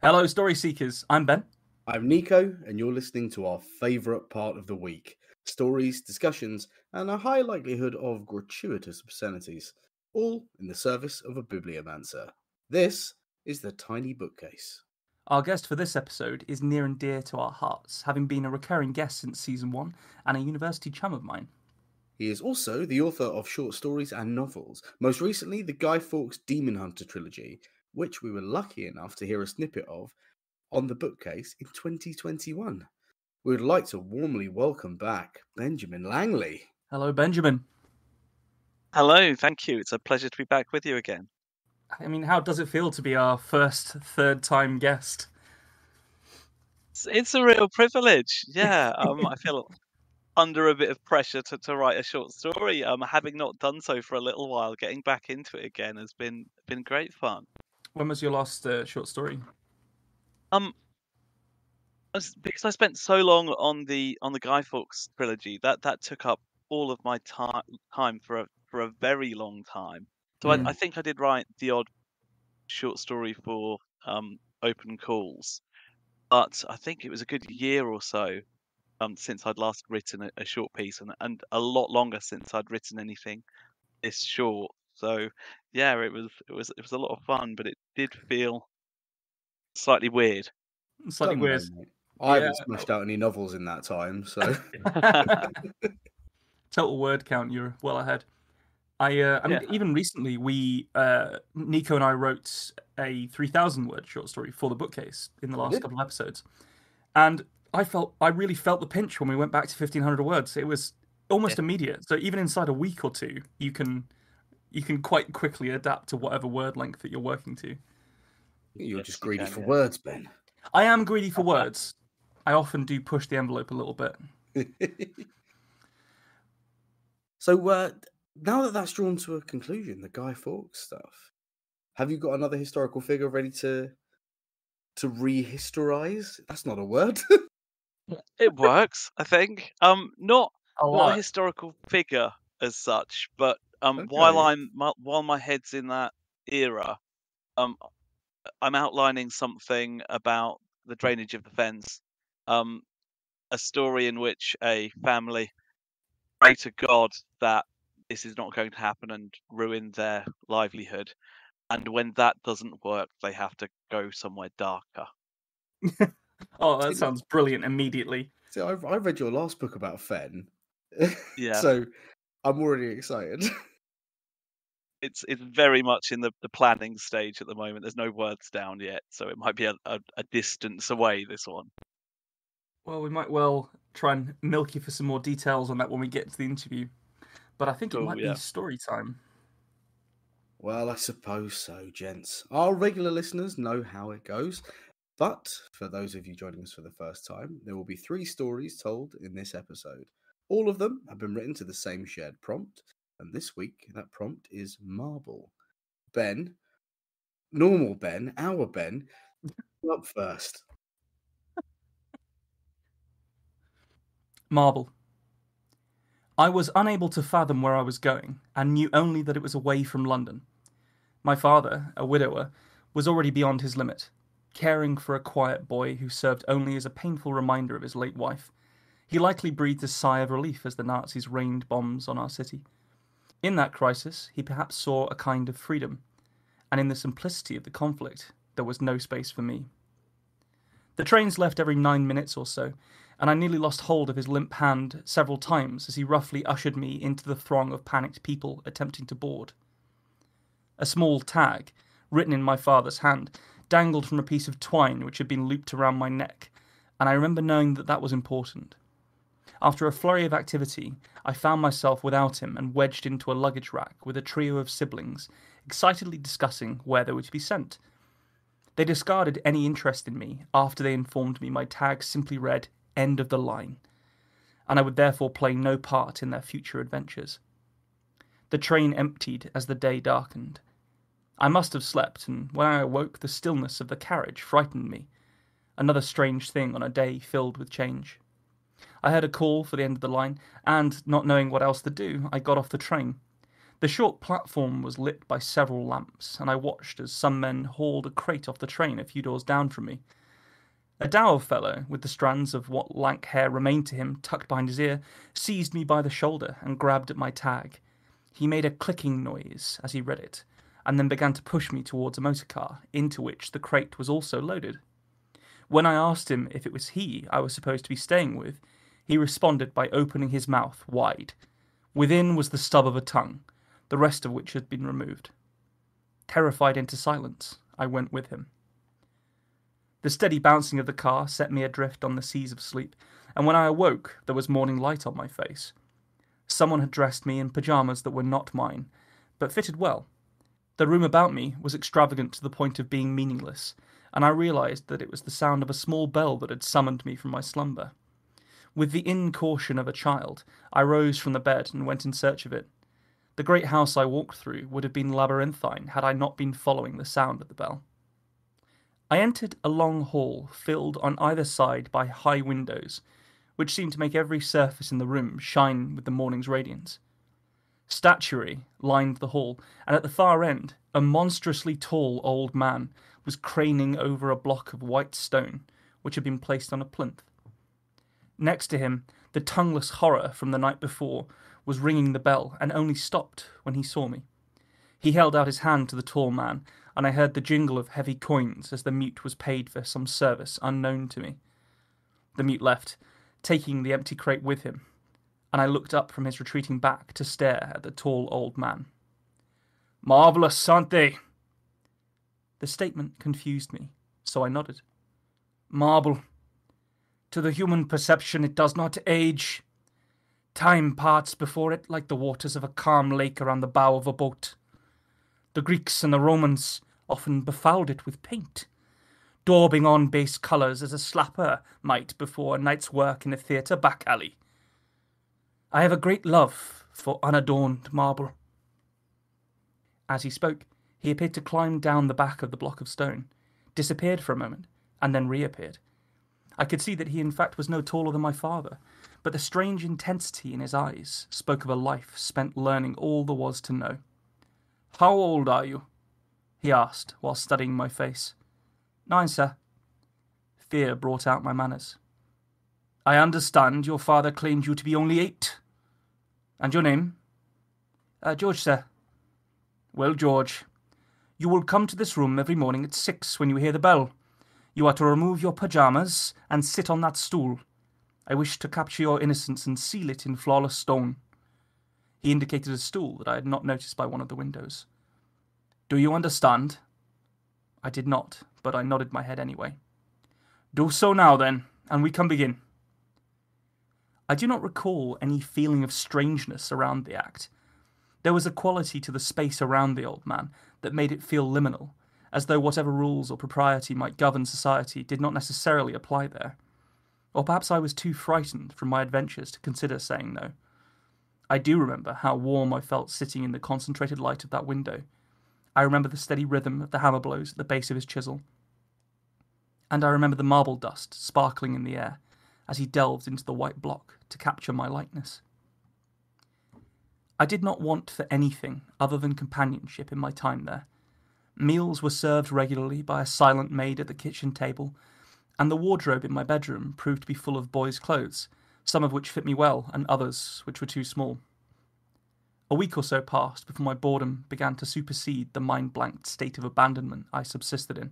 Hello, story seekers. I'm Ben. I'm Nico, and you're listening to our favourite part of the week stories, discussions, and a high likelihood of gratuitous obscenities, all in the service of a bibliomancer. This is the Tiny Bookcase. Our guest for this episode is near and dear to our hearts, having been a recurring guest since season one and a university chum of mine. He is also the author of short stories and novels, most recently the Guy Fawkes Demon Hunter trilogy, which we were lucky enough to hear a snippet of on the bookcase in 2021. We would like to warmly welcome back Benjamin Langley. Hello, Benjamin. Hello, thank you. It's a pleasure to be back with you again. I mean, how does it feel to be our first third time guest? It's, it's a real privilege. Yeah, um, I feel under a bit of pressure to, to write a short story. Um, having not done so for a little while, getting back into it again has been been great fun. When was your last uh, short story? Um, because I spent so long on the on the Guy Fawkes trilogy that that took up all of my time time for a for a very long time. So mm. I, I, think I did write the odd short story for um, Open Calls, but I think it was a good year or so um, since I'd last written a, a short piece, and and a lot longer since I'd written anything this short. So yeah, it was it was it was a lot of fun, but it did feel slightly weird. Slightly weird. I yeah. haven't smashed out any novels in that time, so total word count, you're well ahead. I, uh, I mean, yeah. even recently, we uh, Nico and I wrote a three thousand word short story for the bookcase in the last couple of episodes, and I felt I really felt the pinch when we went back to fifteen hundred words. It was almost yeah. immediate. So even inside a week or two, you can you can quite quickly adapt to whatever word length that you're working to. You're just greedy for words, Ben. I am greedy for words. I often do push the envelope a little bit. so uh, now that that's drawn to a conclusion, the Guy Fawkes stuff, have you got another historical figure ready to to rehistorize? That's not a word. it works, I think. Um, not oh, not a historical figure as such, but um, okay. while I'm while my head's in that era, um, I'm outlining something about the drainage of the fens um, a story in which a family pray to God that this is not going to happen and ruin their livelihood. And when that doesn't work, they have to go somewhere darker. oh, that sounds brilliant immediately. See, I, I read your last book about Fen. Yeah. so I'm already excited. it's it's very much in the, the planning stage at the moment. There's no words down yet, so it might be a, a, a distance away. This one. Well, we might well try and milk you for some more details on that when we get to the interview. But I think it might yeah. be story time. Well, I suppose so, gents. Our regular listeners know how it goes. But for those of you joining us for the first time, there will be three stories told in this episode. All of them have been written to the same shared prompt, and this week that prompt is marble. Ben, normal Ben, our Ben, up first. Marble. I was unable to fathom where I was going, and knew only that it was away from London. My father, a widower, was already beyond his limit, caring for a quiet boy who served only as a painful reminder of his late wife. He likely breathed a sigh of relief as the Nazis rained bombs on our city. In that crisis, he perhaps saw a kind of freedom, and in the simplicity of the conflict, there was no space for me. The trains left every nine minutes or so, and I nearly lost hold of his limp hand several times as he roughly ushered me into the throng of panicked people attempting to board. A small tag, written in my father's hand, dangled from a piece of twine which had been looped around my neck, and I remember knowing that that was important. After a flurry of activity, I found myself without him and wedged into a luggage rack with a trio of siblings, excitedly discussing where they were to be sent. They discarded any interest in me after they informed me my tag simply read end of the line, and I would therefore play no part in their future adventures. The train emptied as the day darkened. I must have slept, and when I awoke, the stillness of the carriage frightened me. Another strange thing on a day filled with change. I heard a call for the end of the line, and, not knowing what else to do, I got off the train. The short platform was lit by several lamps, and I watched as some men hauled a crate off the train a few doors down from me. A dour fellow, with the strands of what lank hair remained to him tucked behind his ear, seized me by the shoulder and grabbed at my tag. He made a clicking noise as he read it, and then began to push me towards a motor car, into which the crate was also loaded. When I asked him if it was he I was supposed to be staying with, he responded by opening his mouth wide. Within was the stub of a tongue, the rest of which had been removed. Terrified into silence, I went with him. The steady bouncing of the car set me adrift on the seas of sleep, and when I awoke, there was morning light on my face. Someone had dressed me in pyjamas that were not mine, but fitted well. The room about me was extravagant to the point of being meaningless, and I realized that it was the sound of a small bell that had summoned me from my slumber. With the incaution of a child, I rose from the bed and went in search of it. The great house I walked through would have been labyrinthine had I not been following the sound of the bell. I entered a long hall filled on either side by high windows, which seemed to make every surface in the room shine with the morning's radiance. Statuary lined the hall, and at the far end, a monstrously tall old man was craning over a block of white stone which had been placed on a plinth. Next to him, the tongueless horror from the night before was ringing the bell and only stopped when he saw me. He held out his hand to the tall man, and I heard the jingle of heavy coins as the mute was paid for some service unknown to me. The mute left, taking the empty crate with him, and I looked up from his retreating back to stare at the tall old man. Marvellous, aren't they? The statement confused me, so I nodded. Marble. To the human perception, it does not age. Time parts before it like the waters of a calm lake around the bow of a boat. The Greeks and the Romans often befouled it with paint, daubing on base colours as a slapper might before a night's work in a theatre back alley. I have a great love for unadorned marble. As he spoke, he appeared to climb down the back of the block of stone, disappeared for a moment, and then reappeared. I could see that he in fact was no taller than my father, but the strange intensity in his eyes spoke of a life spent learning all there was to know. How old are you? He asked while studying my face. Nine, sir. Fear brought out my manners. I understand your father claimed you to be only eight. And your name? Uh, George, sir. Well, George, you will come to this room every morning at six when you hear the bell. You are to remove your pyjamas and sit on that stool. I wish to capture your innocence and seal it in flawless stone. He indicated a stool that I had not noticed by one of the windows. Do you understand? I did not, but I nodded my head anyway. Do so now, then, and we can begin. I do not recall any feeling of strangeness around the act. There was a quality to the space around the old man that made it feel liminal, as though whatever rules or propriety might govern society did not necessarily apply there. Or perhaps I was too frightened from my adventures to consider saying no. I do remember how warm I felt sitting in the concentrated light of that window, I remember the steady rhythm of the hammer blows at the base of his chisel. And I remember the marble dust sparkling in the air as he delved into the white block to capture my likeness. I did not want for anything other than companionship in my time there. Meals were served regularly by a silent maid at the kitchen table, and the wardrobe in my bedroom proved to be full of boys' clothes, some of which fit me well and others which were too small. A week or so passed before my boredom began to supersede the mind blanked state of abandonment I subsisted in.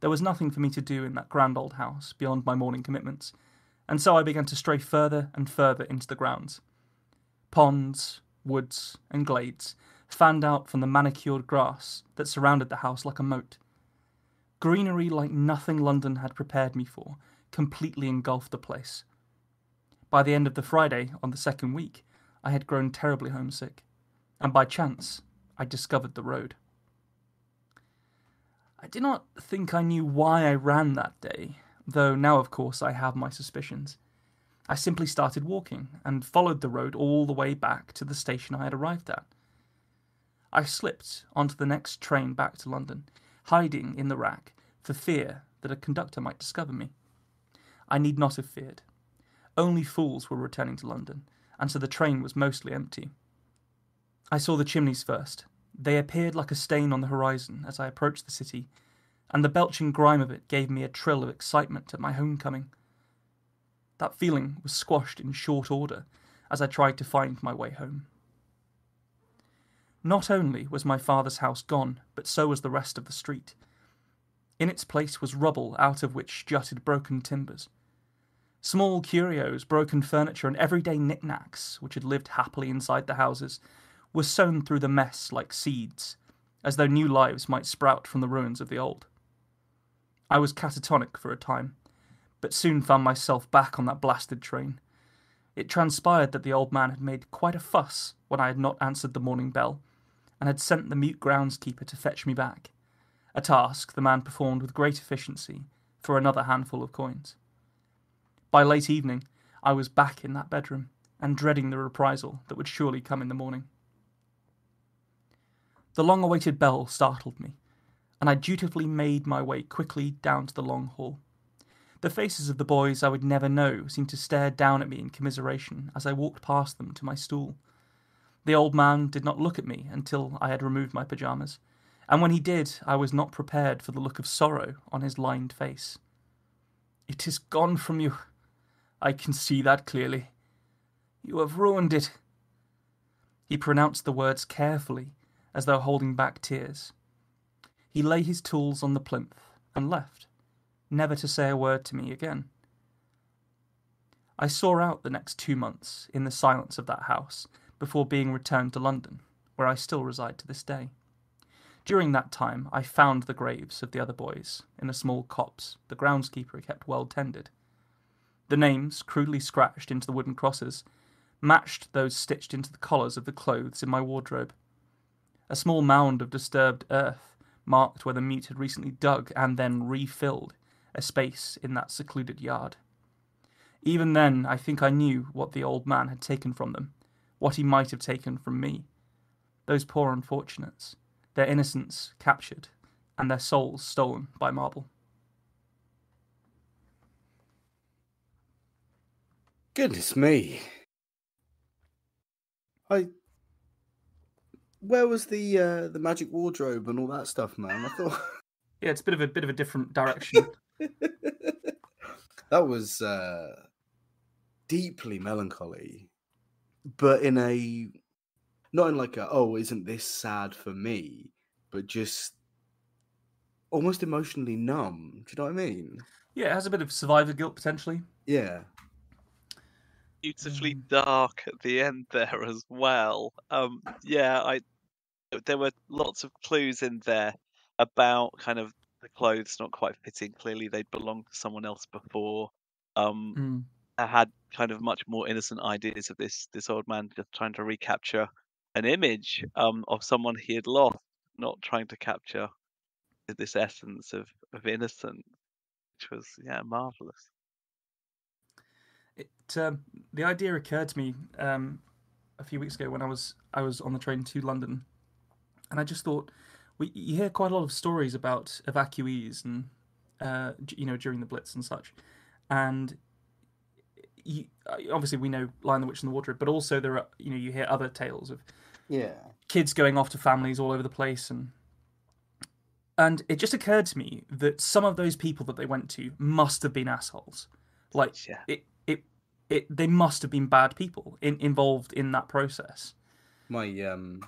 There was nothing for me to do in that grand old house beyond my morning commitments, and so I began to stray further and further into the grounds. Ponds, woods, and glades fanned out from the manicured grass that surrounded the house like a moat. Greenery like nothing London had prepared me for completely engulfed the place. By the end of the Friday on the second week, I had grown terribly homesick, and by chance I discovered the road. I did not think I knew why I ran that day, though now, of course, I have my suspicions. I simply started walking and followed the road all the way back to the station I had arrived at. I slipped onto the next train back to London, hiding in the rack for fear that a conductor might discover me. I need not have feared. Only fools were returning to London, and so the train was mostly empty. I saw the chimneys first. They appeared like a stain on the horizon as I approached the city, and the belching grime of it gave me a trill of excitement at my homecoming. That feeling was squashed in short order as I tried to find my way home. Not only was my father's house gone, but so was the rest of the street. In its place was rubble out of which jutted broken timbers. Small curios, broken furniture, and everyday knickknacks, which had lived happily inside the houses, were sown through the mess like seeds, as though new lives might sprout from the ruins of the old. I was catatonic for a time, but soon found myself back on that blasted train. It transpired that the old man had made quite a fuss when I had not answered the morning bell, and had sent the mute groundskeeper to fetch me back, a task the man performed with great efficiency for another handful of coins. By late evening, I was back in that bedroom, and dreading the reprisal that would surely come in the morning. The long awaited bell startled me, and I dutifully made my way quickly down to the long hall. The faces of the boys I would never know seemed to stare down at me in commiseration as I walked past them to my stool. The old man did not look at me until I had removed my pyjamas, and when he did, I was not prepared for the look of sorrow on his lined face. It is gone from you. I can see that clearly. You have ruined it. He pronounced the words carefully, as though holding back tears. He lay his tools on the plinth and left, never to say a word to me again. I saw out the next two months in the silence of that house before being returned to London, where I still reside to this day. During that time, I found the graves of the other boys in a small copse the groundskeeper kept well tended. The names, crudely scratched into the wooden crosses, matched those stitched into the collars of the clothes in my wardrobe. A small mound of disturbed earth marked where the mute had recently dug and then refilled a space in that secluded yard. Even then, I think I knew what the old man had taken from them, what he might have taken from me. Those poor unfortunates, their innocence captured, and their souls stolen by marble. Goodness me. I where was the uh, the magic wardrobe and all that stuff, man? I thought Yeah, it's a bit of a bit of a different direction. that was uh, deeply melancholy, but in a not in like a oh, isn't this sad for me? But just almost emotionally numb. Do you know what I mean? yeah, it has a bit of survivor guilt potentially. Yeah. Beautifully Mm. dark at the end there as well. Um, yeah, I there were lots of clues in there about kind of the clothes not quite fitting. Clearly, they'd belonged to someone else before. Um, Mm. I had kind of much more innocent ideas of this this old man just trying to recapture an image um, of someone he had lost, not trying to capture this essence of of innocence, which was yeah marvelous. It um, the idea occurred to me um, a few weeks ago when I was I was on the train to London, and I just thought we you hear quite a lot of stories about evacuees and uh, you know during the Blitz and such, and you, uh, obviously we know Lion the Witch in the Wardrobe, but also there are you know you hear other tales of Yeah. kids going off to families all over the place and and it just occurred to me that some of those people that they went to must have been assholes like Yeah. it it they must have been bad people in, involved in that process. My um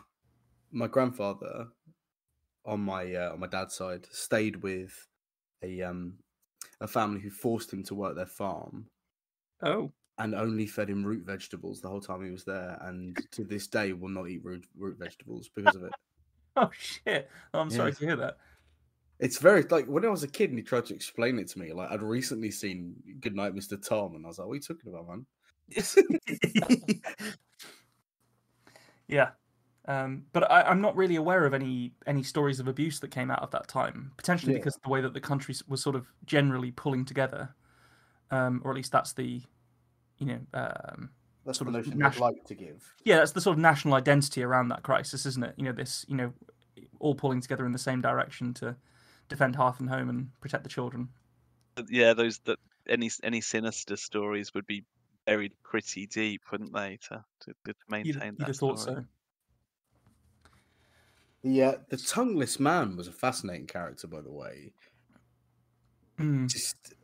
my grandfather on my uh, on my dad's side stayed with a um a family who forced him to work their farm. Oh. And only fed him root vegetables the whole time he was there and to this day will not eat root, root vegetables because of it. oh shit. Oh, i'm sorry Yeah. to hear that It's very like when I was a kid and he tried to explain it to me, like I'd recently seen Goodnight Mr. Tom and I was like, What are you talking about, man? yeah um, but I, I'm not really aware of any any stories of abuse that came out of that time. Potentially Yeah. because of the way that the country was sort of generally pulling together, um, or at least that's the, you know, um, That's Sort the of notion nat- I'd like to give. yeah, that's the sort of national identity around that crisis, isn't it? You know, this, you know, all pulling together in the same direction to defend Hearth and Home and protect the children. yeah, those that any any sinister stories would be buried pretty deep, wouldn't they, to to, to maintain You'd, that you'd have thought story? so. The uh, the tongueless man was a fascinating character, by the way. Mm. Just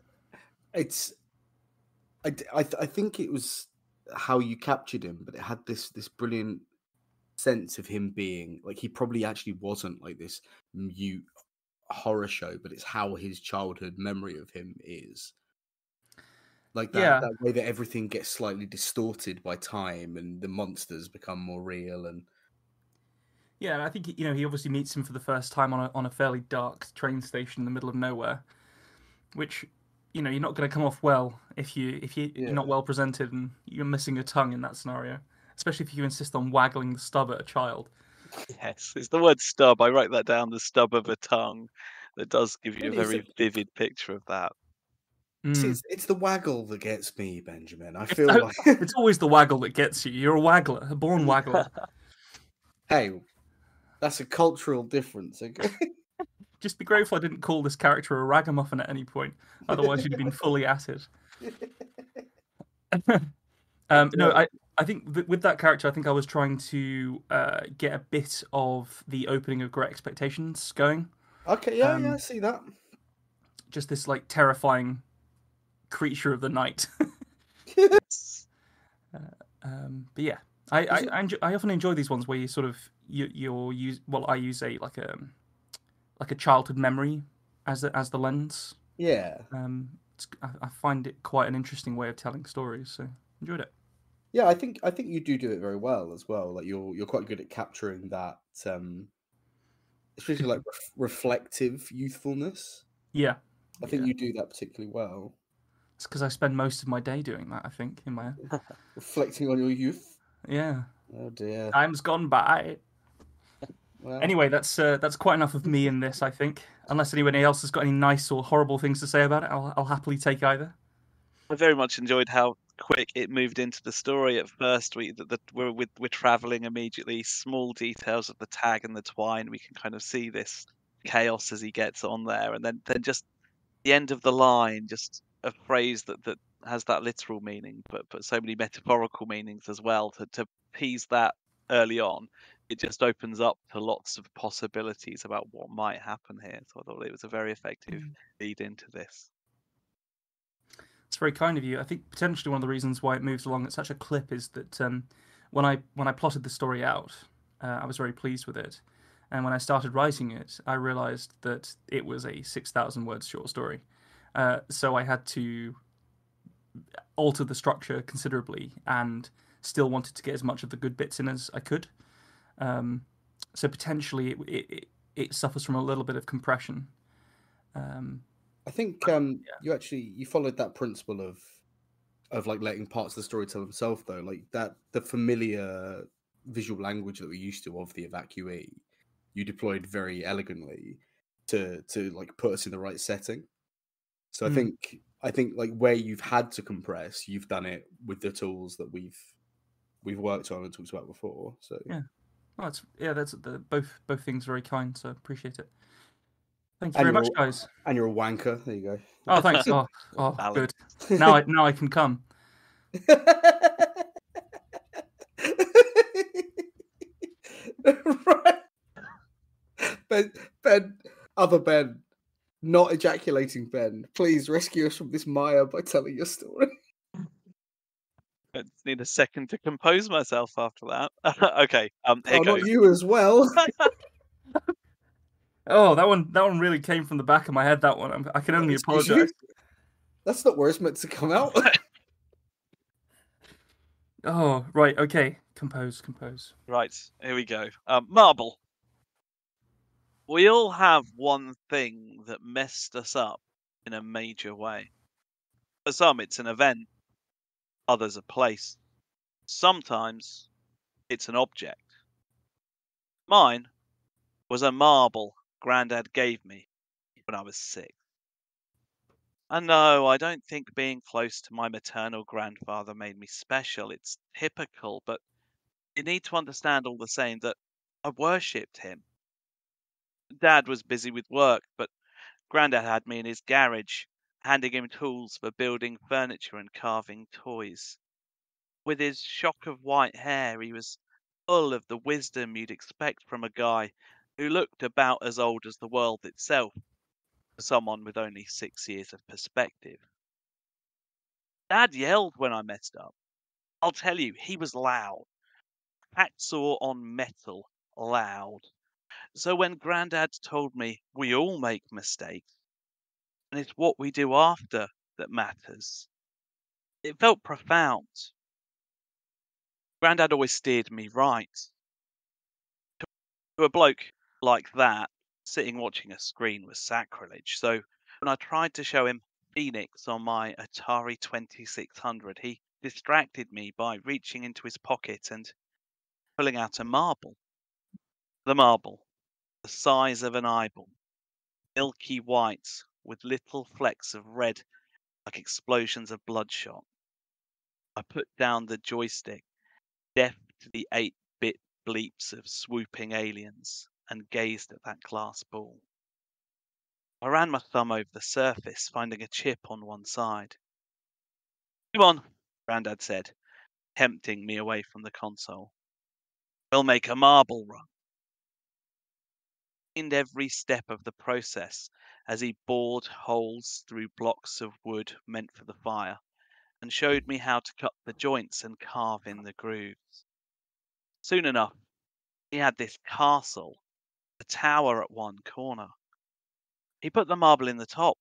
it's I, d- I, th- I think it was how you captured him, but it had this this brilliant sense of him being like he probably actually wasn't like this mute horror show, but it's how his childhood memory of him is. Like that, Yeah. that way that everything gets slightly distorted by time and the monsters become more real and Yeah, and I think you know he obviously meets him for the first time on a on a fairly dark train station in the middle of nowhere, which you know you're not going to come off well if you if you, Yeah. you're not well presented and you're missing a tongue in that scenario, especially if you insist on waggling the stub at a child. Yes, it's the word stub. I write that down. The stub of a tongue. That does give you a very it- vivid picture of that. Mm. it's, it's the waggle that gets me, Benjamin. I feel so- like It's always the waggle that gets you. You're a waggler, a born waggler. hey, that's a cultural difference. Okay? Just be grateful I didn't call this character a ragamuffin at any point. Otherwise, you'd have been fully at it. um, no, I, I think th- with that character, I think I was trying to uh, get a bit of the opening of Great Expectations going. okay, yeah, yeah, I Um, see that. Just this like terrifying creature of the night. um, but yeah, I I, it- I, enjoy, I often enjoy these ones where you sort of you you're use well I use a like a like a childhood memory as the, as the lens. yeah. Um, it's, I, I find it quite an interesting way of telling stories. So enjoyed it. Yeah, I think I think you do do it very well as well. Like you're you're quite good at capturing that, um, especially like ref- reflective youthfulness. Yeah, I think Yeah. you do that particularly well, it's because I spend most of my day doing that. I think in my reflecting on your youth. yeah Oh dear. time's gone by. Well, Anyway, that's uh, that's quite enough of me in this. I think, unless anybody else has got any nice or horrible things to say about it, I'll I'll happily take either. I very much enjoyed how quick it moved into the story. At first, we the, we're with, we're traveling immediately. Small details of the tag and the twine. We can kind of see this chaos as he gets on there, and then then just the end of the line, just a phrase that that has that literal meaning, but but so many metaphorical meanings as well. To to tease that early on, it just opens up to lots of possibilities about what might happen here. So I thought it was a very effective mm. lead into this. It's very kind of you. I think potentially one of the reasons why it moves along at such a clip is that um, when I when I plotted the story out, uh, I was very pleased with it, and when I started writing it, I realised that it was a six thousand words short story. Uh, so I had to alter the structure considerably, and still wanted to get as much of the good bits in as I could. Um, so potentially it, it it suffers from a little bit of compression. Um, I think um, yeah. you actually you followed that principle of of like letting parts of the story tell themselves though, like that the familiar visual language that we're used to of the evacuee, you deployed very elegantly to to like put us in the right setting. So I Mm. think I think like where you've had to compress, you've done it with the tools that we've we've worked on and talked about before. So Yeah. Well, that's yeah, that's the both both things very kind, so appreciate it. Thank you And very much, guys. and you're a wanker. There you go. Oh, thanks. Oh, oh Balance. good. Now I now I can come. right. Ben, Ben, other Ben, not ejaculating Ben, please rescue us from this mire by telling your story. I just need a second to compose myself after that. okay, um, here oh, goes. not you as well. Oh, that one that one really came from the back of my head. That one. I'm, I can only apologize. That's not where it's meant to come out. Oh, right. Okay. Compose. Compose. Right, here we go. Um, marble. We all have one thing that messed us up in a major way. For some, it's an event. Others, a place. Sometimes, it's an object. Mine was a marble Grandad gave me when I was six. And no, I don't think being close to my maternal grandfather made me special. It's typical, but you need to understand all the same that I worshipped him. Dad was busy with work, but Grandad had me in his garage, handing him tools for building furniture and carving toys. With his shock of white hair, he was full of the wisdom you'd expect from a guy who looked about as old as the world itself for someone with only six years of perspective. Dad yelled when I messed up. I'll tell you, he was loud. Hacksaw on metal, loud. So when Grandad told me we all make mistakes, and it's what we do after that matters, it felt profound. Grandad always steered me right. To a bloke like that, sitting watching a screen was sacrilege. So when I tried to show him Phoenix on my Atari 2600, he distracted me by reaching into his pocket and pulling out a marble. The marble, the size of an eyeball, milky white with little flecks of red like explosions of bloodshot. I put down the joystick, deaf to the 8 bit bleeps of swooping aliens, and gazed at that glass ball. I ran my thumb over the surface, finding a chip on one side. Come on, Grandad said, tempting me away from the console. We'll make a marble run. In every step of the process as he bored holes through blocks of wood meant for the fire and showed me how to cut the joints and carve in the grooves. Soon enough, he had this castle, a tower at one corner. He put the marble in the top,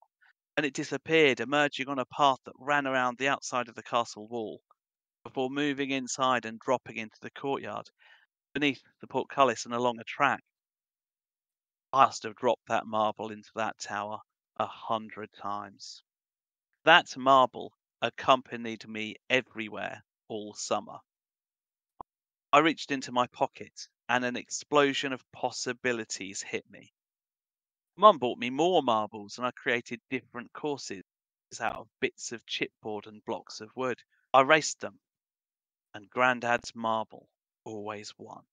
and it disappeared, emerging on a path that ran around the outside of the castle wall, before moving inside and dropping into the courtyard, beneath the portcullis and along a track. I must have dropped that marble into that tower a hundred times. That marble accompanied me everywhere all summer. I reached into my pocket and an explosion of possibilities hit me. Mum bought me more marbles and I created different courses out of bits of chipboard and blocks of wood. I raced them, and Grandad's marble always won.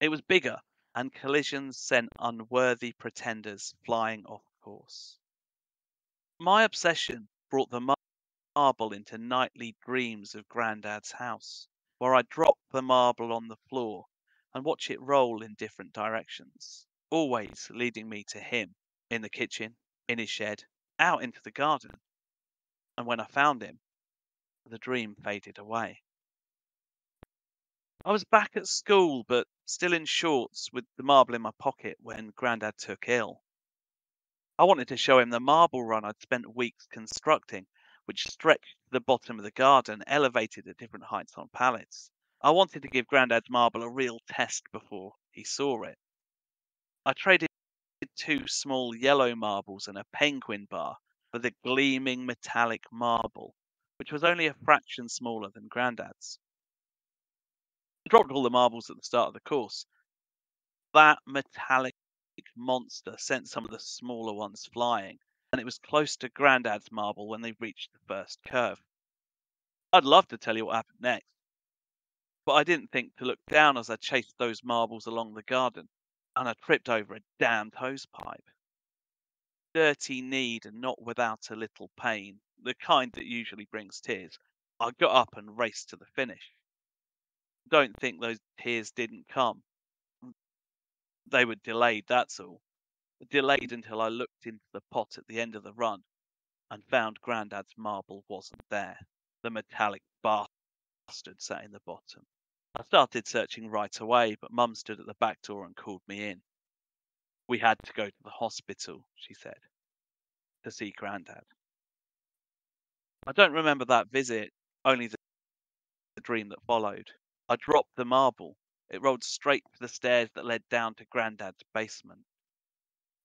It was bigger, and collisions sent unworthy pretenders flying off course. My obsession brought the marble into nightly dreams of Grandad's house, where I dropped the marble on the floor and watch it roll in different directions, always leading me to him in the kitchen, in his shed, out into the garden. And when I found him, the dream faded away. I was back at school, but still in shorts with the marble in my pocket when Grandad took ill. I wanted to show him the marble run I'd spent weeks constructing, which stretched to the bottom of the garden, elevated at different heights on pallets. I wanted to give Grandad's marble a real test before he saw it. I traded two small yellow marbles and a penguin bar for the gleaming metallic marble, which was only a fraction smaller than Grandad's. I dropped all the marbles at the start of the course. That metallic monster sent some of the smaller ones flying, and it was close to Grandad's marble when they reached the first curve. I'd love to tell you what happened next, but I didn't think to look down as I chased those marbles along the garden, and I tripped over a damned hose pipe. Dirty kneed and not without a little pain, the kind that usually brings tears, I got up and raced to the finish. Don't think those tears didn't come. They were delayed, that's all. Delayed until I looked into the pot at the end of the run and found Grandad's marble wasn't there. The metallic bastard sat in the bottom. I started searching right away, but Mum stood at the back door and called me in. We had to go to the hospital, she said, to see Grandad. I don't remember that visit, only the, the dream that followed. I dropped the marble. It rolled straight to the stairs that led down to Grandad's basement.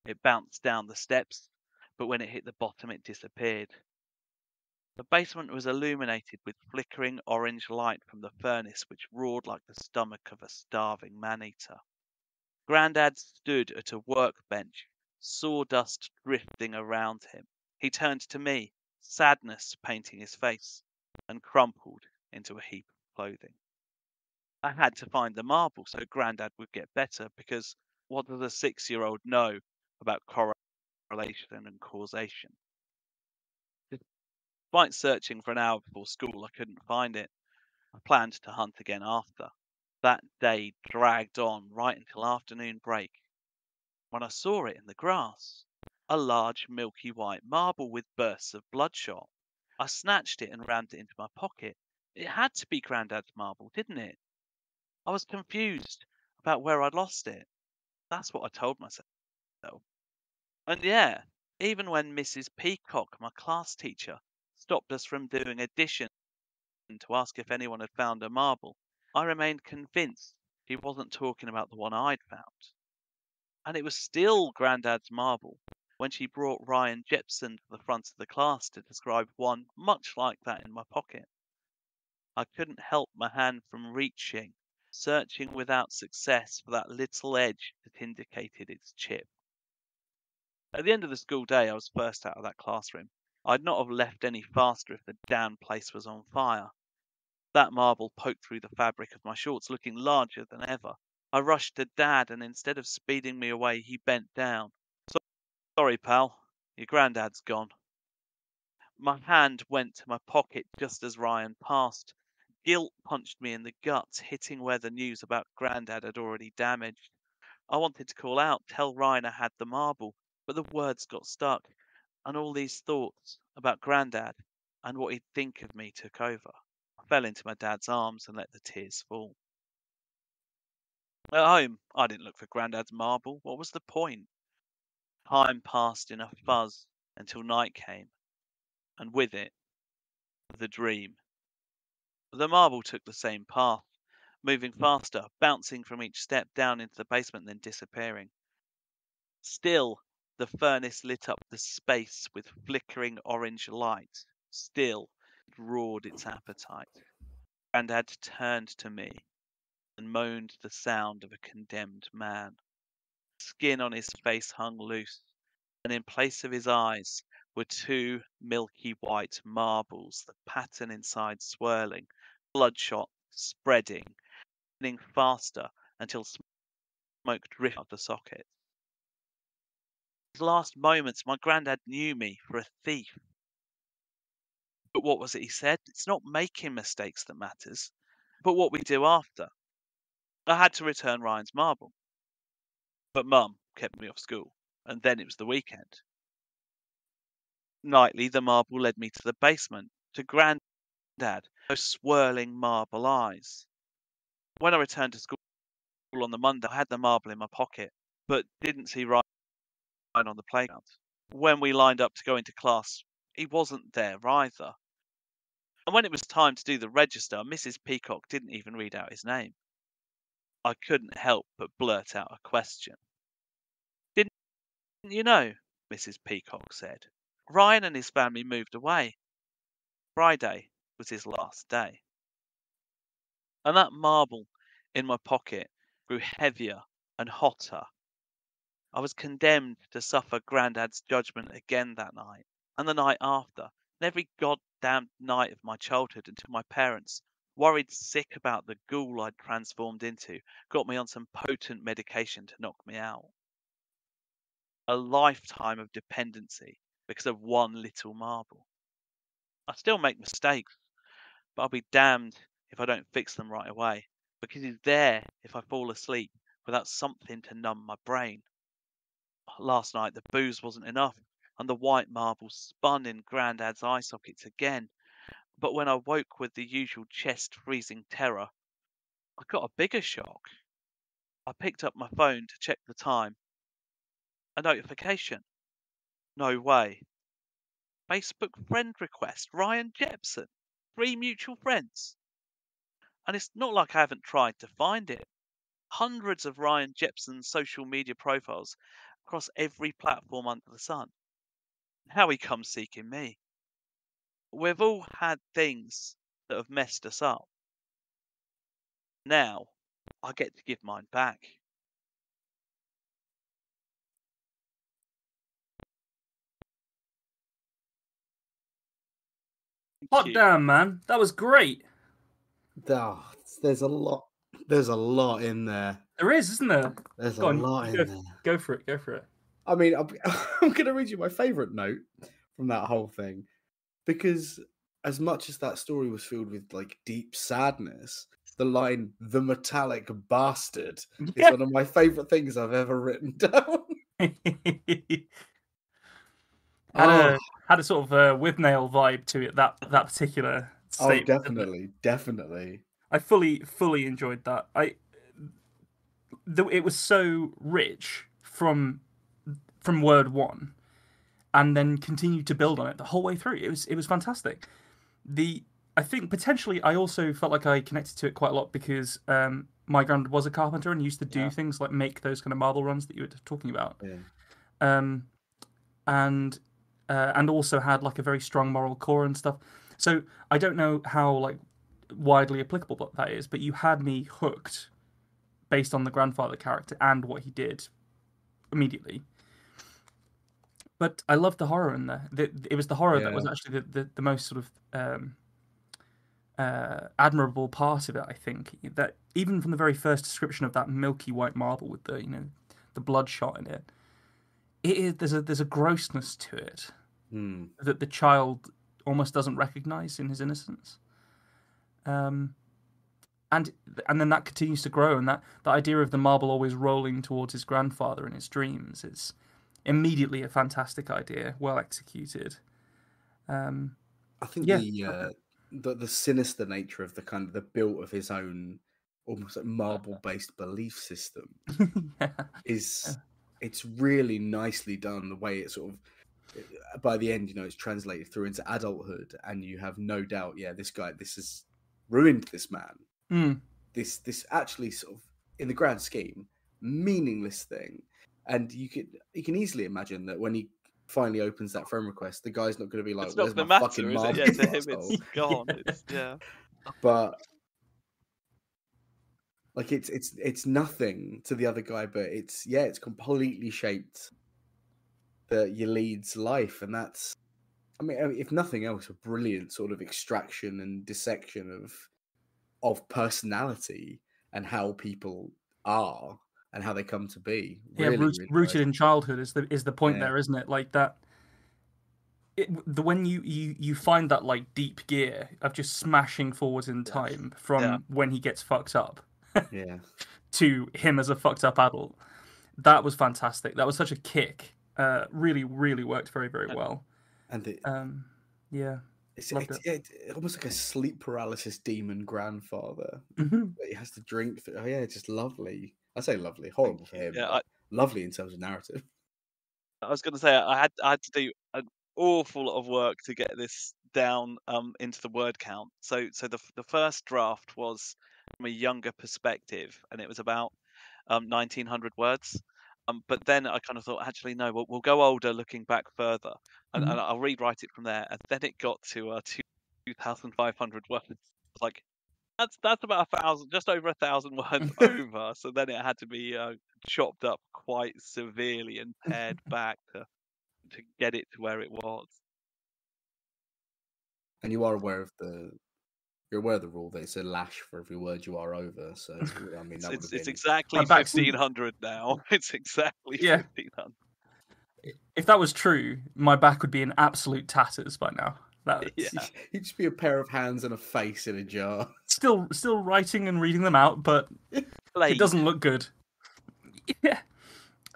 It bounced down the steps, but when it hit the bottom, it disappeared. The basement was illuminated with flickering orange light from the furnace which roared like the stomach of a starving man-eater. Grandad stood at a workbench, sawdust drifting around him. He turned to me, sadness painting his face, and crumpled into a heap of clothing. I had to find the marble so Grandad would get better because what does a six year old know about correlation and causation? Despite searching for an hour before school, I couldn't find it. I planned to hunt again after. That day dragged on right until afternoon break, when I saw it in the grass. A large milky white marble with bursts of bloodshot. I snatched it and rammed it into my pocket. It had to be Grandad's marble, didn't it? I was confused about where I'd lost it. That's what I told myself. And yeah, even when Mrs. Peacock, my class teacher, stopped us from doing addition to ask if anyone had found a marble, I remained convinced he wasn't talking about the one I'd found. And it was still Grandad's marble when she brought Ryan Jepson to the front of the class to describe one much like that in my pocket. I couldn't help my hand from reaching, searching without success for that little edge that indicated its chip. At the end of the school day, I was first out of that classroom. I'd not have left any faster if the damn place was on fire. That marble poked through the fabric of my shorts, looking larger than ever. I rushed to Dad, and instead of speeding me away, he bent down. Sorry, pal, your granddad's gone. My hand went to my pocket just as Ryan passed. Guilt punched me in the guts, hitting where the news about Grandad had already damaged. I wanted to call out, tell Ryan I had the marble, but the words got stuck, and all these thoughts about Grandad and what he'd think of me took over I fell into my dad's arms and let the tears fall. At home, I didn't look for Grandad's marble. What was the point? Time passed in a fuzz until night came, and with it, the dream. The marble took the same path, moving mm. faster, bouncing from each step down into the basement, then disappearing. Still, the furnace lit up the space with flickering orange light. Still, roared its appetite. Grandad turned to me and moaned the sound of a condemned man. Skin on his face hung loose, and in place of his eyes were two milky white marbles, the pattern inside swirling, bloodshot, spreading, spinning faster until smoke drifted out of the socket. Last moments, my grandad knew me for a thief, but what was it he said? It's not making mistakes that matters, but what we do after. I had to return Ryan's marble. But Mum kept me off school, and then it was the weekend. Nightly, the marble led me to the basement, to Grandad, those swirling marble eyes. When I returned to school on the Monday, I had the marble in my pocket, but didn't see Ryan on the playground. When we lined up to go into class, he wasn't there either. And when it was time to do the register, Mrs. Peacock didn't even read out his name. I couldn't help but blurt out a question. Didn't you know? Mrs. Peacock said. Ryan and his family moved away. Friday was his last day. And that marble in my pocket grew heavier and hotter. I was condemned to suffer Grandad's judgment again that night, and the night after, and every goddamn night of my childhood until my parents, worried sick about the ghoul I'd transformed into, got me on some potent medication to knock me out. A lifetime of dependency because of one little marble. I still make mistakes, but I'll be damned if I don't fix them right away, because he's there if I fall asleep without something to numb my brain. Last night the booze wasn't enough, mm. and the white marble spun in Grandad's eye sockets again. But when I woke with the usual chest freezing terror, I got a bigger shock. I picked up my phone to check the time. A notification. No way. Facebook friend request, Ryan Jepson. Three mutual friends. And it's not like I haven't tried to find it. Hundreds of Ryan Jepson's social media profiles across every platform under the sun how he comes seeking me. We've all had things that have messed us up. Now, I get to give mine back. Hot damn, man. That was great. Ah, there's a lot. There's a lot in there. There is, isn't there? There's Go a on, lot in go- there. Go for it. Go for it. I mean, I'm, I'm going to read you my favorite note from that whole thing because as much as that story was filled with like deep sadness, the line "the metallic bastard" is one of my favorite things I've ever written down. had Oh. a ah. had a sort of a Withnail vibe to it. That that particular Oh, statement. didn't definitely, definitely. I fully fully enjoyed that. I the, it was so rich from from word one, and then continued to build on it the whole way through. It was it was fantastic. The I think potentially I also felt like I connected to it quite a lot because um, my granddad was a carpenter and used to do Yeah. things like make those kind of marble runs that you were talking about. Yeah. Um, and uh, and also had like a very strong moral core and stuff. So I don't know how like widely applicable that- that is, but you had me hooked based on the grandfather character and what he did immediately. But I loved the horror in there. The, it was the horror that was actually the, the, the most sort of um, uh, admirable part of it. I think that even from the very first description of that milky white marble with the you know the bloodshot in it, it is there's a there's a grossness to it Hmm. that the child almost doesn't recognize in his innocence. Um, and and then that continues to grow, and that the idea of the marble always rolling towards his grandfather in his dreams is immediately a fantastic idea, well executed. Um, I think Yeah. the, uh, the the sinister nature of the kind of the built of his own almost like marble based belief system yeah, is it's really nicely done the way it sort of uh, by the end you know it's translated through into adulthood and you have no doubt yeah this guy this has ruined this man Mm, this this actually sort of in the grand scheme meaningless thing and you could you can easily imagine that when he finally opens that friend request the guy's not going to be like it's where's not my the matter, fucking is it? marble Yeah, to him it's gone. It's, yeah. but like it's it's it's nothing to the other guy but it's yeah it's completely shaped the your lead's life and that's i mean uh, if nothing else a brilliant sort of extraction and dissection of of personality and how people are and how they come to be yeah, root, really rooted nice. in childhood is the is the point Yeah. there, isn't it? Like that. It, the when you, you you find that like deep gear of just smashing forwards in Yeah. time from Yeah. when he gets fucked up yeah to him as a fucked up adult. That was fantastic. That was such a kick. Uh, really, really worked very, very Yeah. well. And it, Um, yeah. it's, it's, it's almost like a sleep paralysis demon grandfather Mhm. he has to drink through. Oh yeah, it's just lovely. I say lovely, horrible for him. Yeah, but lovely in terms of narrative. I was going to say I had I had to do an awful lot of work to get this down um, into the word count. So so the the first draft was from a younger perspective, and it was about um, 1900 words. Um, but then I kind of thought, actually, no, we'll, we'll go older, looking back further, and, Mhm. and I'll rewrite it from there. And then it got to uh, 2,500 words. Like, that's that's about a thousand, just over a thousand words over. So then it had to be uh, chopped up quite severely and pared back to to get it to where it was. And you are aware of the you're aware of the rule that it's a lash for every word you are over. So I mean It's, that would it's, have it's been exactly back's in- fifteen hundred now. It's exactly Yeah. fifteen hundred. If that was true, my back would be in absolute tatters by now. That Yeah. You'd just be a pair of hands and a face in a jar. still still writing and reading them out, but it doesn't look good. Yeah,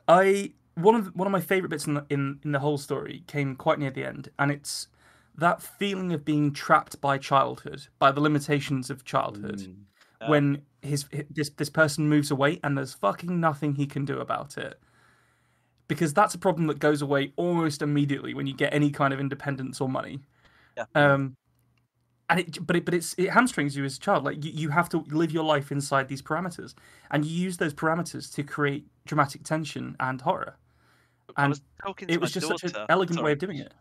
I one of one of my favorite bits in the, in in the whole story came quite near the end, and it's that feeling of being trapped by childhood, by the limitations of childhood, Mm. Yeah. when his hi- this this person moves away and there's fucking nothing he can do about it. Because that's a problem that goes away almost immediately when you get any kind of independence or money. Yeah. Um, and it, but it, but it's it hamstrings you as a child. Like you, you have to live your life inside these parameters, and you use those parameters to create dramatic tension and horror. And was It was just daughter. such an elegant way of doing it.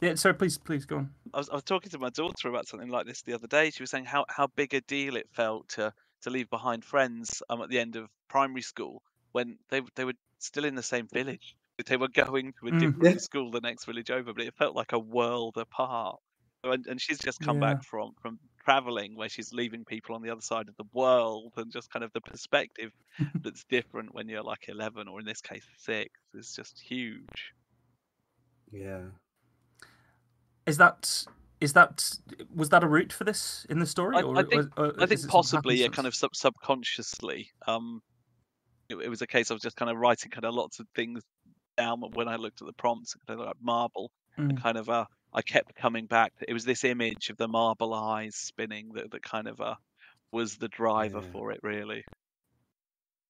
Yeah. So please, please go on. I was, I was talking to my daughter about something like this the other day. She was saying how, how big a deal it felt to to leave behind friends um, at the end of primary school when they they were still in the same village. They were going to a Mm. different Yeah. school the next village over, but it felt like a world apart. And, and she's just come Yeah. back from from traveling where she's leaving people on the other side of the world and just kind of the perspective that's different when you're like 11 or in this case 6 is just huge. Yeah. Is that is that was that a route for this in the story? I- or, I think- or- or I think possibly, yeah, kind of sub- subconsciously. Um, it, it was a case of just kind of writing kind of lots of things down when I looked at the prompts, kind of like marble, and Mm. kind of uh, I kept coming back. It was this image of the marble eyes spinning that that kind of uh was the driver Yeah. for it, really.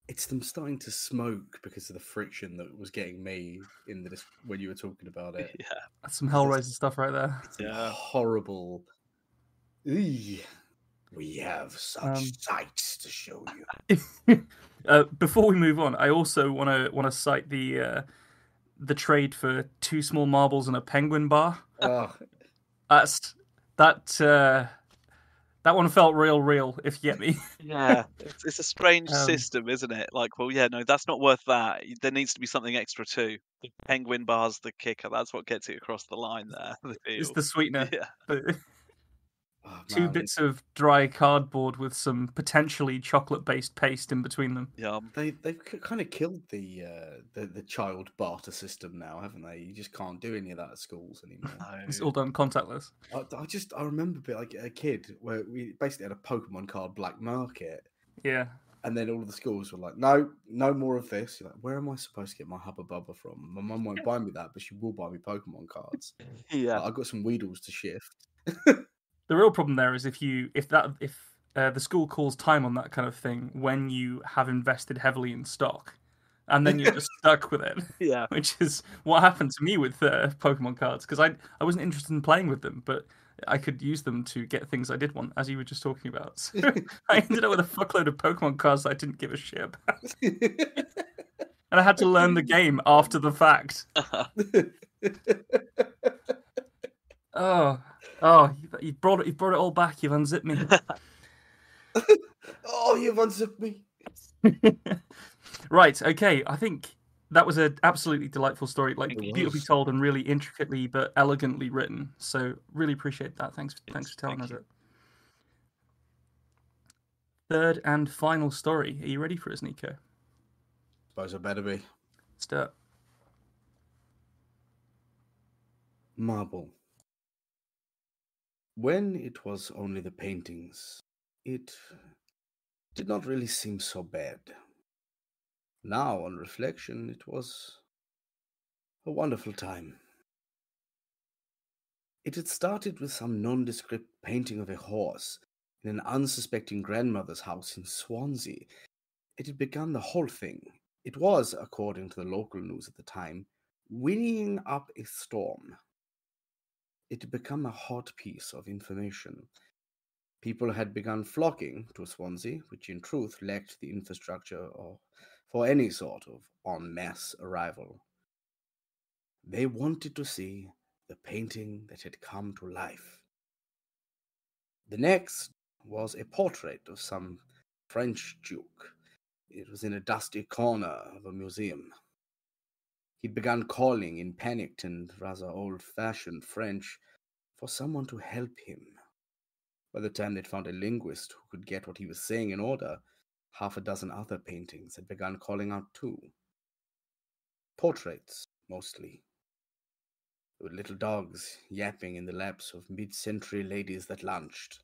It's them starting to smoke because of the friction that was getting me in the when you were talking about it. Yeah, That's some Hellraiser stuff right there. It's Yeah. horrible. Eey. We have such Um, sights to show you. uh, before we move on, I also want to want to cite the uh, the trade for two small marbles and a penguin bar. oh, That's that uh, that one felt real, real. If you get me. yeah. It's, it's a strange Um, system, isn't it? Like, well, yeah, no, that's not worth that. There needs to be something extra too. The penguin bar's the kicker. That's what gets it across the line there. the it's the sweetener. Yeah. But oh, two bits of dry cardboard with some potentially chocolate-based paste in between them. Yeah, They they've kind of killed the uh, the the child barter system now, haven't they? You just can't do any of that at schools anymore. It's all done contactless. I, I just I remember being like a kid where we basically had a Pokemon card black market, Yeah. and then all of the schools were like, "No, no more of this." You're like, "Where am I supposed to get my Hubba Bubba from? My mum won't buy me that, but she will buy me Pokemon cards. Yeah. Like, I got some Weedles to shift." The real problem there is if you if that if uh, the school calls time on that kind of thing when you have invested heavily in stock, and then you're just stuck with it. Yeah. which is what happened to me with uh, Pokemon cards because I I wasn't interested in playing with them, but I could use them to get things I did want, as you were just talking about. So I ended up with a fuckload of Pokemon cards that I didn't give a shit about, and I had to learn the game after the fact. Oh, oh, you, you brought it, you brought it all back. You've unzipped me. oh, you've unzipped me. right. Okay. I think that was an absolutely delightful story, like It beautifully was. told and really intricately but elegantly written. So really appreciate that. Thanks. Thanks for telling thank us you. it. Third and final story. Are you ready for us, Nico? Suppose I better be. Start. Marble. When it was only the paintings, it did not really seem so bad. Now, on reflection, it was a wonderful time. It had started with some nondescript painting of a horse in an unsuspecting grandmother's house in Swansea. It had begun the whole thing. It was, according to the local news at the time, whinnying up a storm. It had become a hot piece of information. People had begun flocking to Swansea, which in truth lacked the infrastructure or for any sort of en masse arrival. They wanted to see the painting that had come to life. The next was a portrait of some French duke. It was in a dusty corner of a museum. He'd begun calling in panicked and rather old fashioned French for someone to help him. By the time they'd found a linguist who could get what he was saying in order, half a dozen other paintings had begun calling out too. Portraits, mostly. Were little dogs yapping in the laps of mid century ladies that lunched,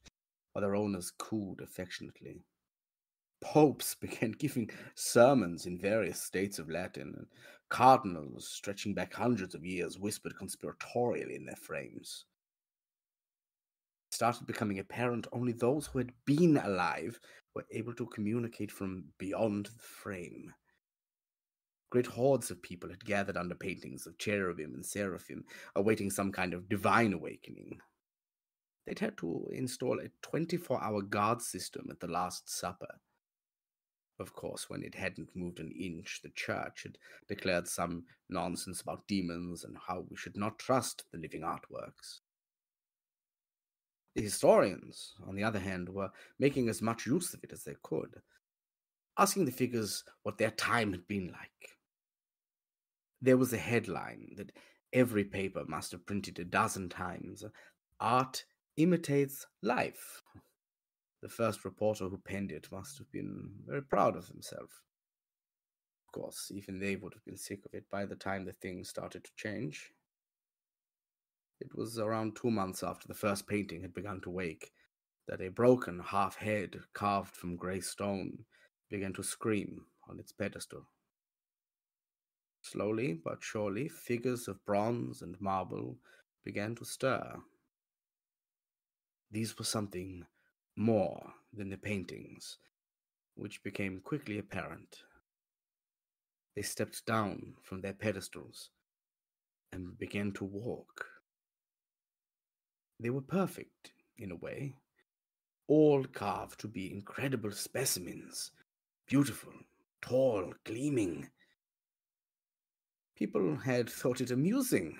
while their owners cooed affectionately. Popes began giving sermons in various states of Latin, and cardinals, stretching back hundreds of years, whispered conspiratorially in their frames. It started becoming apparent only those who had been alive were able to communicate from beyond the frame. Great hordes of people had gathered under paintings of cherubim and seraphim, awaiting some kind of divine awakening. They'd had to install a 24 hour guard system at the Last Supper. Of course, when it hadn't moved an inch, the church had declared some nonsense about demons and how we should not trust the living artworks. The historians, on the other hand, were making as much use of it as they could, asking the figures what their time had been like. There was a headline that every paper must have printed a dozen times Art imitates life. The first reporter who penned it must have been very proud of himself. Of course, even they would have been sick of it by the time the thing started to change. It was around two months after the first painting had begun to wake that a broken half head carved from grey stone began to scream on its pedestal. Slowly but surely, figures of bronze and marble began to stir. These were something more than the paintings, which became quickly apparent. They stepped down from their pedestals and began to walk. They were perfect, in a way, all carved to be incredible specimens, beautiful, tall, gleaming. People had thought it amusing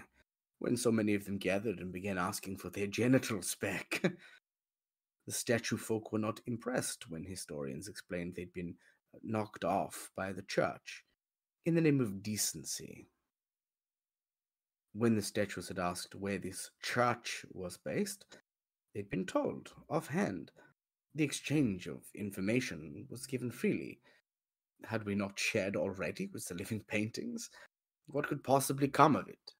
when so many of them gathered and began asking for their genitals back. The statue folk were not impressed when historians explained they'd been uh, knocked off by the church in the name of decency. When the statues had asked where this church was based, they'd been told offhand. The exchange of information was given freely. Had we not shared already with the living paintings? What could possibly come of it?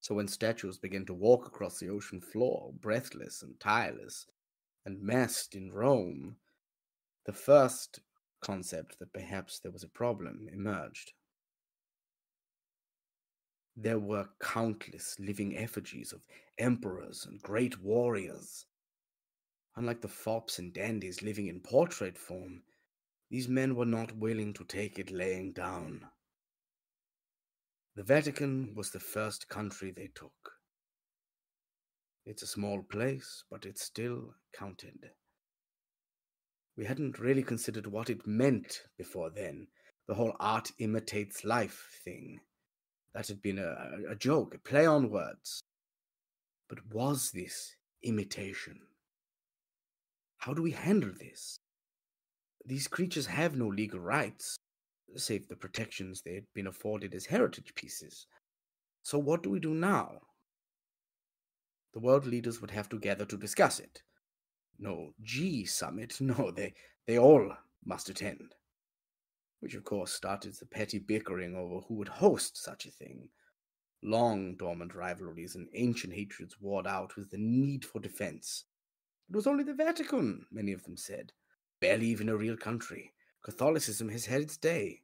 So when statues began to walk across the ocean floor, breathless and tireless, and massed in Rome, the first concept that perhaps there was a problem emerged. There were countless living effigies of emperors and great warriors. Unlike the fops and dandies living in portrait form, these men were not willing to take it laying down. The Vatican was the first country they took. It's a small place, but it still counted. We hadn't really considered what it meant before then. The whole art imitates life thing. That had been a, a joke, a play on words. But was this imitation? How do we handle this? These creatures have no legal rights, save the protections they had been afforded as heritage pieces. So, what do we do now? The world leaders would have to gather to discuss it no G summit. No, they, they all must attend. Which, of course, started the petty bickering over who would host such a thing. Long dormant rivalries and ancient hatreds warred out with the need for defense. It was only the Vatican, many of them said. Barely even a real country. Catholicism has had its day.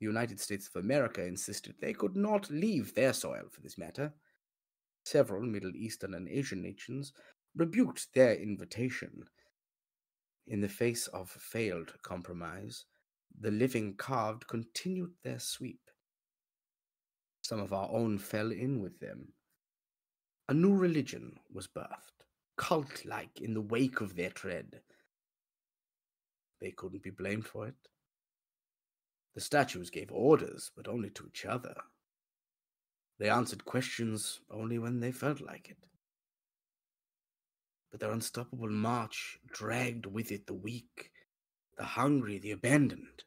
The United States of America insisted they could not leave their soil for this matter. Several Middle Eastern and Asian nations rebuked their invitation. In the face of failed compromise, the living carved continued their sweep. Some of our own fell in with them. A new religion was birthed, cult like in the wake of their tread. They couldn't be blamed for it. The statues gave orders, but only to each other. They answered questions only when they felt like it but their unstoppable march dragged with it the weak, the hungry, the abandoned.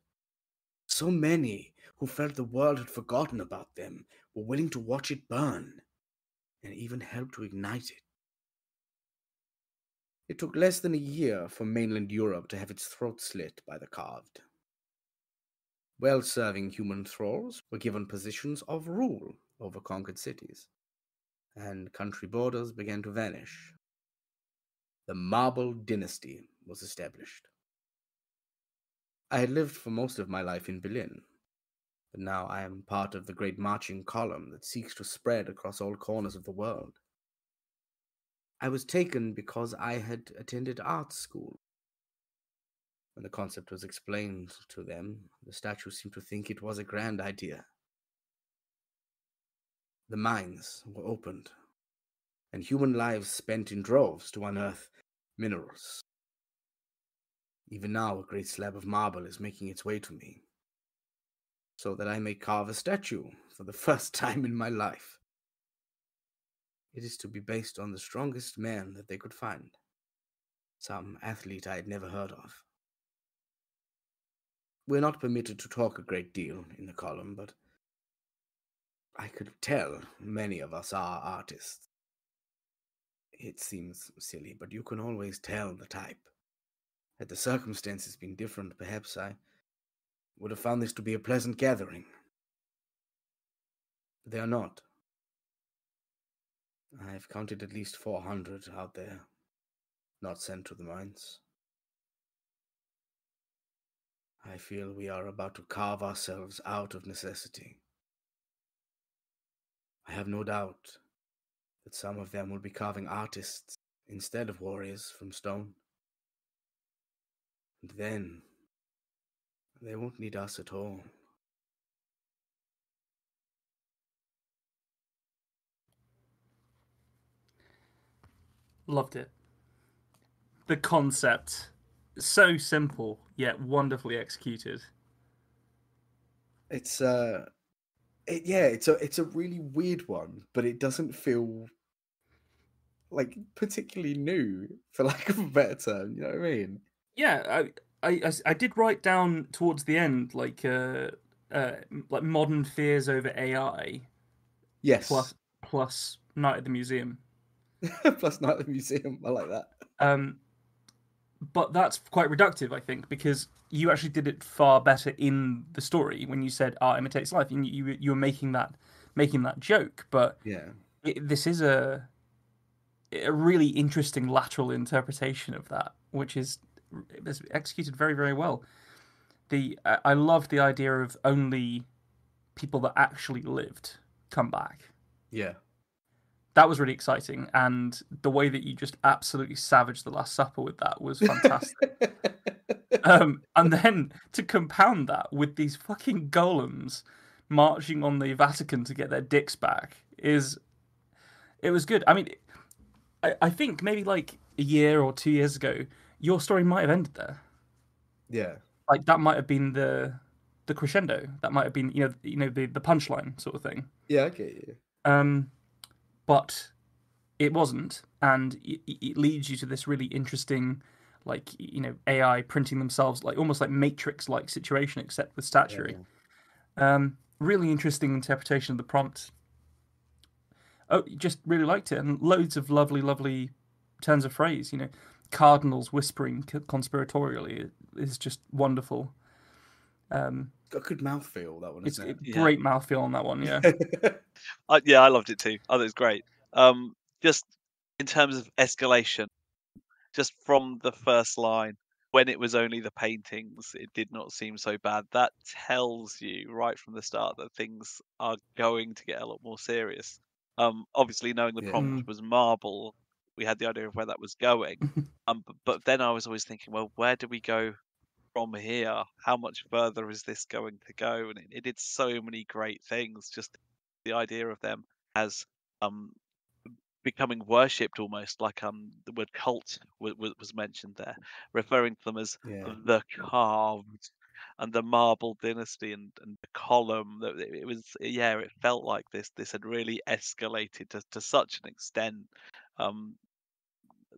So many who felt the world had forgotten about them were willing to watch it burn and even help to ignite it. It took less than a year for mainland Europe to have its throat slit by the carved. Well serving human thralls were given positions of rule over conquered cities, and country borders began to vanish the Marble Dynasty was established. I had lived for most of my life in Berlin, but now I am part of the great marching column that seeks to spread across all corners of the world. I was taken because I had attended art school. When the concept was explained to them, the statues seemed to think it was a grand idea. The mines were opened, and human lives spent in droves to unearth minerals. Even now, a great slab of marble is making its way to me, so that I may carve a statue for the first time in my life. It is to be based on the strongest man that they could find, some athlete I had never heard of. We're not permitted to talk a great deal in the column, but I could tell many of us are artists. It seems silly, but you can always tell the type. Had the circumstances been different, perhaps I would have found this to be a pleasant gathering. They are not. I've counted at least 400 out there, not sent to the mines. I feel we are about to carve ourselves out of necessity. I have no doubt that some of them will be carving artists instead of warriors from stone. And then they won't need us at all. Loved it. The concept, so simple yet wonderfully executed. It's uh it, yeah, it's a it's a really weird one, but it doesn't feel like particularly new, for lack of a better term. You know what I mean? Yeah, I, I, I, I did write down towards the end like uh, uh like modern fears over AI Yes. plus plus Night at the Museum. Plus Night at the Museum. I like that. Um, but that's quite reductive, I think, because you actually did it far better in the story when you said art imitates life, and you you were making that making that joke. But Yeah. it, this is a a really interesting lateral interpretation of that, which is executed very very well. The I I love the idea of only people that actually lived come back. Yeah. That was really exciting, and the way that you just absolutely savaged the Last Supper with that was fantastic. um, and then to compound that with these fucking golems marching on the Vatican to get their dicks back is it was good. I mean, I, I think maybe like a year or two years ago, your story might have ended there. yeah. Like that might have been the the crescendo. That might have been you know you know the the punchline sort of thing. Yeah, okay. Yeah. Um, but it wasn't, and it, it leads you to this really interesting, like you know, AI printing themselves like almost like Matrix like situation, except with statuary. Um, really interesting interpretation of the prompt. Oh, just really liked it, and loads of lovely, lovely turns of phrase. You know, cardinals whispering conspiratorially is just wonderful. Um, Got a good mouthfeel, that one, it's isn't it, Yeah. great mouthfeel on that one. Yeah. I, yeah, I loved it too. I thought it was great. Um, just in terms of escalation, just from the first line, when it was only the paintings, it did not seem so bad. That tells you right from the start that things are going to get a lot more serious. Um, obviously, knowing the Yeah. prompt was marble, we had the idea of where that was going. um, but, but then I was always thinking, well, where do we go from here? How much further is this going to go? And it, it did so many great things. Just the idea of them as um becoming worshipped almost like um the word cult was, was mentioned there referring to them as yeah. the carved and the marble dynasty and, and the column that it was yeah it felt like this this had really escalated to, to such an extent um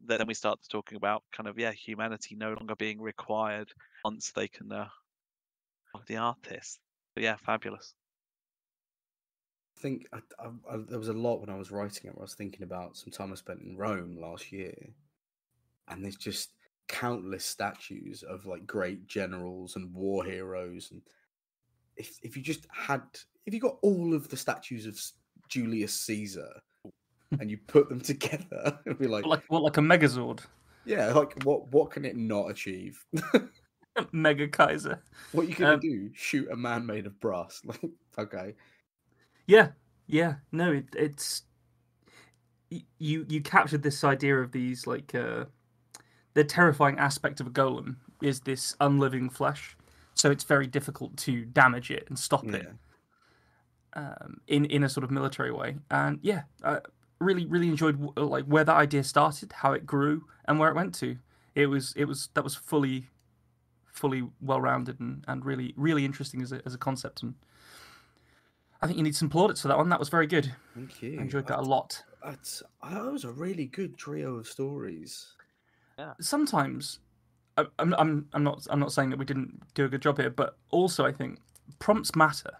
then we start talking about kind of yeah humanity no longer being required once they can uh the artist but yeah fabulous I think I, I, I, there was a lot when I was writing it. Where I was thinking about some time I spent in Rome last year, and there's just countless statues of like great generals and war heroes. And if if you just had, if you got all of the statues of Julius Caesar, and you put them together, it'd be like, like what, like a Megazord, yeah, like what what can it not achieve? Mega Kaiser. what you gonna Um, do? Shoot a man made of brass? Like, okay, Yeah, yeah. No, it, it's you. You captured this idea of these like uh, the terrifying aspect of a golem is this unliving flesh, so it's very difficult to damage it and stop it um, in in a sort of military way. And yeah, I really really enjoyed uh, like where that idea started, how it grew, and where it went to. It was it was that was fully fully well rounded and, and really really interesting as a as a concept and. I think you need some plaudits for that one. That was very good. thank you. I enjoyed that a That's- lot. That's that was a really good trio of stories. Yeah. Sometimes, I- I'm, I'm, I'm not, I'm not saying that we didn't do a good job here, but also I think prompts matter,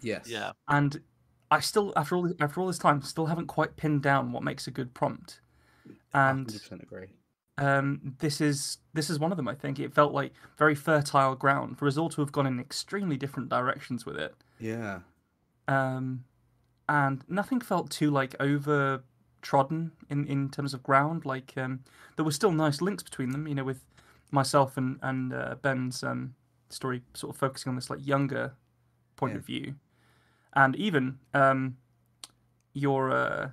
Yes. yeah and I still, after all, after all this time, still haven't quite pinned down what makes a good prompt. And 100% agree. um, this is this is one of them. I think it felt like very fertile ground for us all to have gone in extremely different directions with it. Yeah. um, and nothing felt too like over trodden in, in terms of ground. Like um, there were still nice links between them. You know, with myself and and uh, Ben's um, story sort of focusing on this like younger point Yeah. of view, and even um, your uh,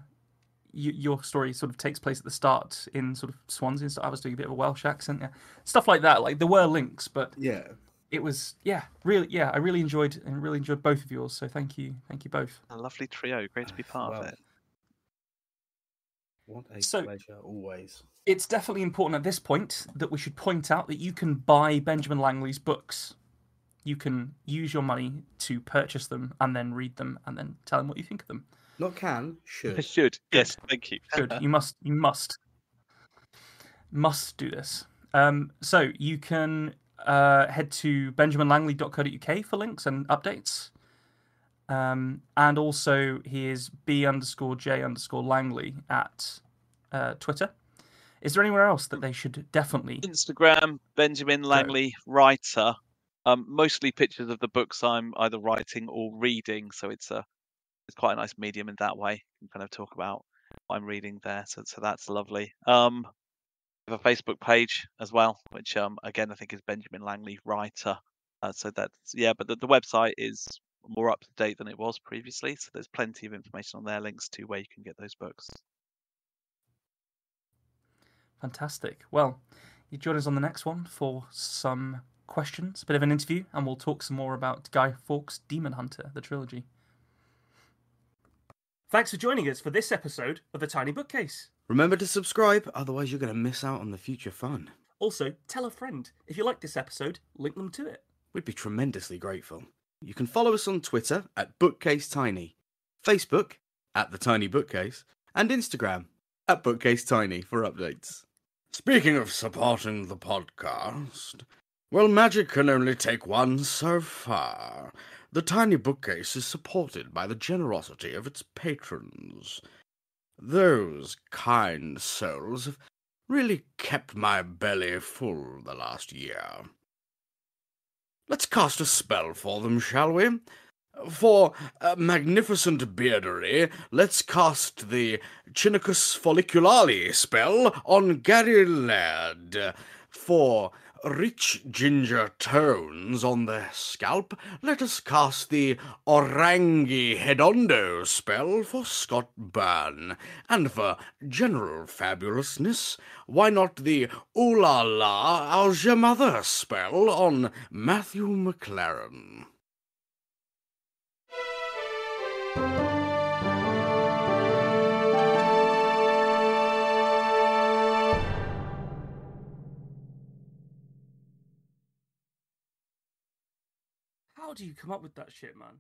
y- your story sort of takes place at the start in sort of Swansea. and stuff. I was doing a bit of a Welsh accent, yeah, stuff like that. Like there were links, but Yeah. it was yeah, really yeah. I really enjoyed and really enjoyed both of yours. So thank you, thank you both. A lovely trio. Great to be part Well, of it. What a So- pleasure, always. It's definitely important at this point that we should point out that you can buy Benjamin Langley's books. You can use your money to purchase them and then read them and then tell them what you think of them. Not can, should. Should. Yes, thank you. Good. You must. You must. Must do this. Um, so you can uh, head to benjaminlangley.co.uk for links and updates. Um, and also he is b underscore j underscore langley at uh, Twitter. Is there anywhere else that they should definitely? Instagram, Benjamin Langley, writer. Um, mostly pictures of the books I'm either writing or reading, so it's a it's quite a nice medium in that way. You can kind of talk about what I'm reading there, so so that's lovely. Um, have a Facebook page as well, which um again I think is Benjamin Langley writer. Uh, so that's yeah, but the, the website is more up to date than it was previously, so there's plenty of information on there, links to where you can get those books. Fantastic. Well, you join us on the next one for some questions, a bit of an interview, and we'll talk some more about Guy Fawkes' Demon Hunter, the trilogy. Thanks for joining us for this episode of The Tiny Bookcase. Remember to subscribe, otherwise you're going to miss out on the future fun. Also, tell a friend. If you like this episode, link them to it. We'd be tremendously grateful. You can follow us on Twitter at Bookcase Tiny, Facebook at The Tiny Bookcase, and Instagram at Bookcase Tiny for updates. Speaking of supporting the podcast, well, magic can only take one so far. The Tiny Bookcase is supported by the generosity of its patrons. Those kind souls have really kept my belly full the last year. Let's cast a spell for them, shall we? For magnificent beardery, let's cast the Chinicus folliculale spell on Gary Laird. For rich ginger tones on the scalp, let us cast the Orangi Hedondo spell for Scott Byrne. And for general fabulousness, why not the Ooh La La Mother spell on Matthew McLaren? How do you come up with that shit, man?